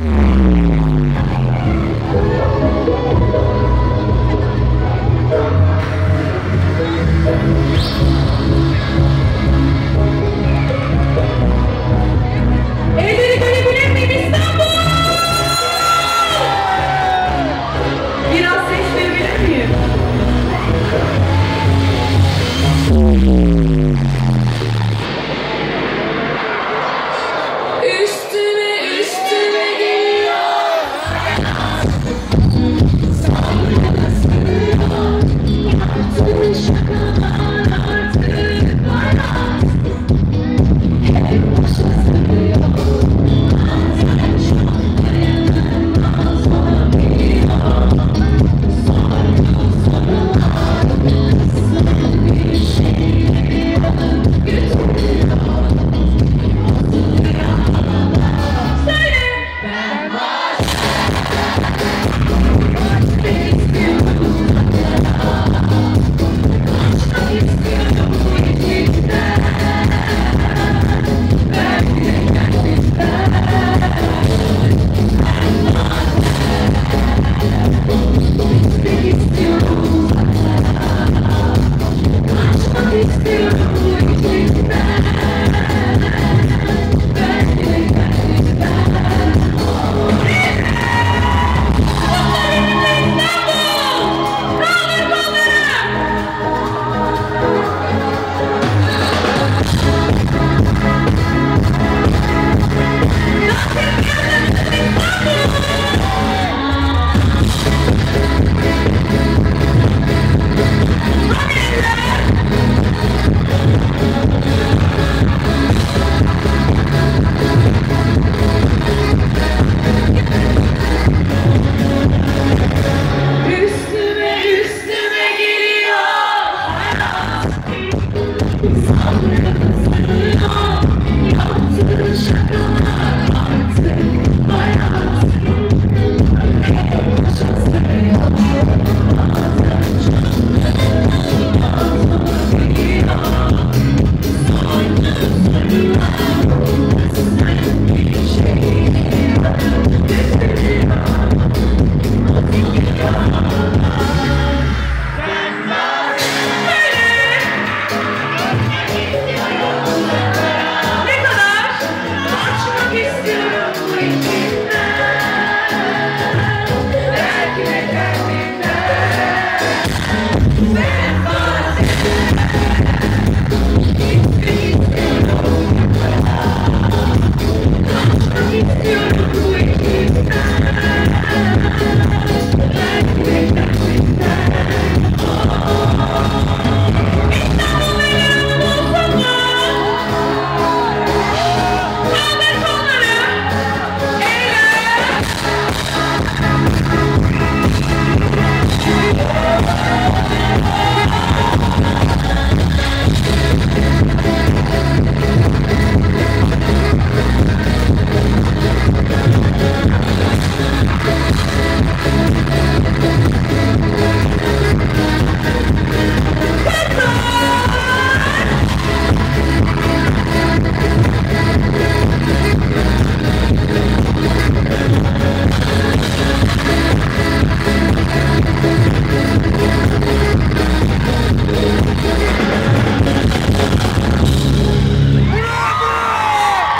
you Thank you.